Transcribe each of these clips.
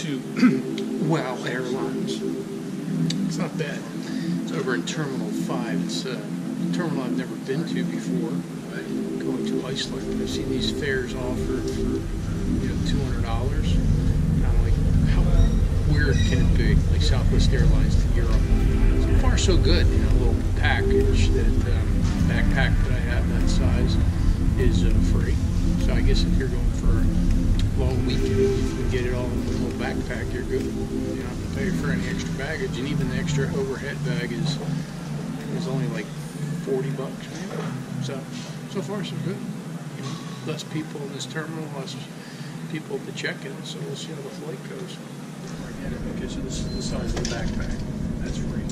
to WOW Airlines. It's not bad. It's over in Terminal 5. It's a terminal I've never been to before. Going to Iceland. I've seen these fares offered for you know two hundred dollars. Kind of like how weird can it be? Like Southwest Airlines to Europe. So far so good. You know, a little package that um, backpack that I have that size is uh, free. So I guess if you're going for long weekend, you can get it all in one little backpack. You're good. You don't have to pay for any extra baggage, and even the extra overhead bag is is only like forty bucks, maybe. So so far so good. You know, less people in this terminal, less people at the check-in. So we'll see how the flight goes. I get it because this is the size of the backpack. That's free.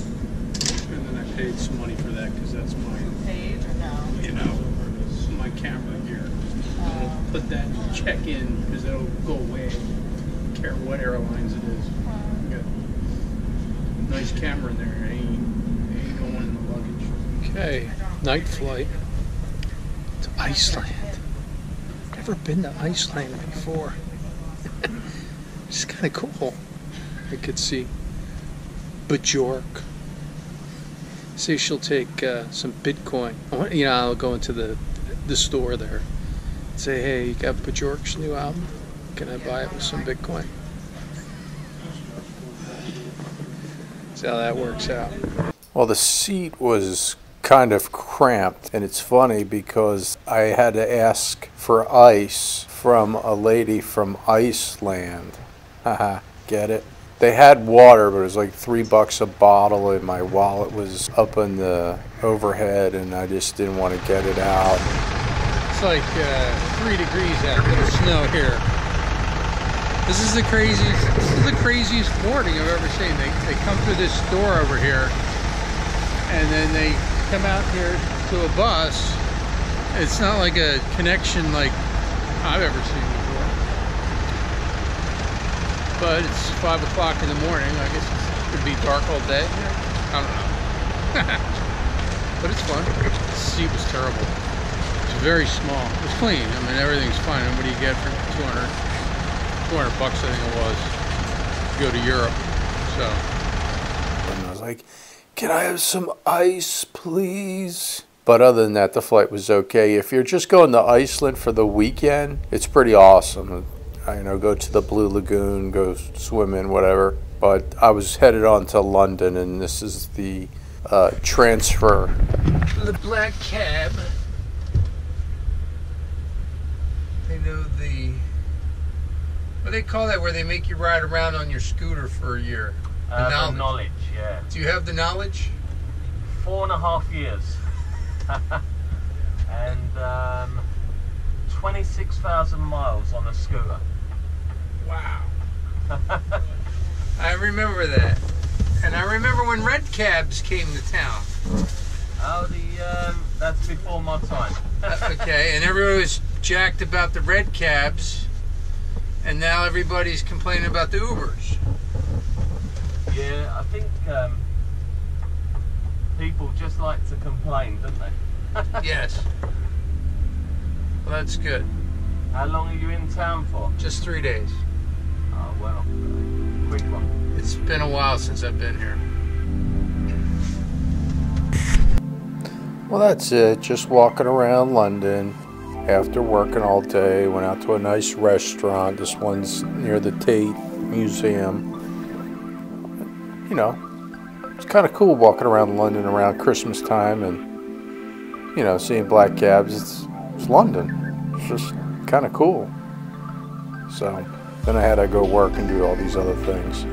And then I paid some money for that because that's my Paid or no? you know, my camera here. I'll put that check in because it'll go away. I don't care what airlines it is. Got a nice camera in there. It ain't, it ain't going in the luggage. Okay, night flight to Iceland. Never been to Iceland before. it's kind of cool. I could see Bjork. Say she'll take uh, some Bitcoin. You know, I'll go into the the store there. Say, hey, you got Bjork's new album? Can I buy it with some Bitcoin? See how that works out. Well, the seat was kind of cramped, and it's funny because I had to ask for ice from a lady from Iceland. Haha, get it? They had water, but it was like three bucks a bottle, and my wallet was up in the overhead, and I just didn't want to get it out. It's like uh, three degrees out, little snow here. This is the craziest. This is the craziest morning I've ever seen. They they come through this door over here, and then they come out here to a bus. It's not like a connection like I've ever seen before. But it's five o'clock in the morning. I guess it could be dark all day. I don't know. but it's fun. The seat was terrible. It's very small. It's clean. I mean, everything's fine. And what do you get for 200? 200 bucks, I think it was. to Go to Europe. So, And I was like, Can I have some ice, please? But other than that, the flight was okay. If you're just going to Iceland for the weekend, it's pretty awesome. I know, go to the Blue Lagoon, go swimming, whatever. But I was headed on to London, and this is the uh, transfer. the black cab. Know the. What do they call that where they make you ride around on your scooter for a year? The Uh, knowledge. the knowledge, yeah. Do you have the knowledge? Four and a half years. and um, 26,000 miles on a scooter. Wow. I remember that. And I remember when red cabs came to town. Oh, the, um, that's before my time. okay, and everyone was jacked about the red cabs, and now everybody's complaining about the Ubers. Yeah, I think um, people just like to complain, don't they? Yes. Well, that's good. How long are you in town for? Just three days. Oh, well, quick one. It's been a while since I've been here. Well, that's it. Just walking around London after working all day. Went out to a nice restaurant. This one's near the Tate Museum. You know, it's kind of cool walking around London around Christmas time and, you know, seeing black cabs. It's, it's London. It's just kind of cool. So then I had to go work and do all these other things.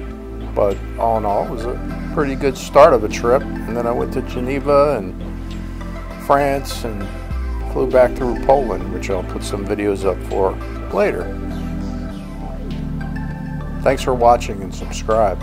But all in all, it was a pretty good start of a trip. And then I went to Geneva and France and flew back through Poland, which I'll put some videos up for later. Thanks for watching and subscribe.